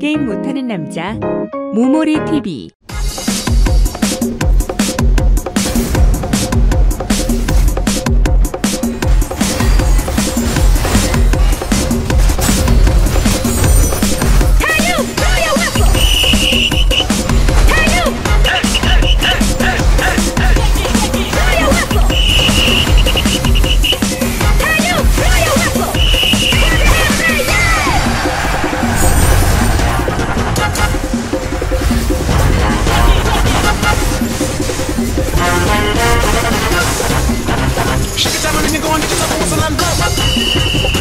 게임 못하는 남자 모모리 TV Shake it down, and then you go and get yourself a whistle and blow.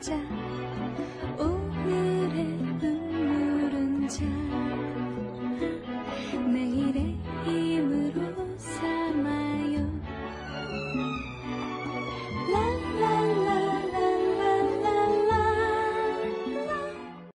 家。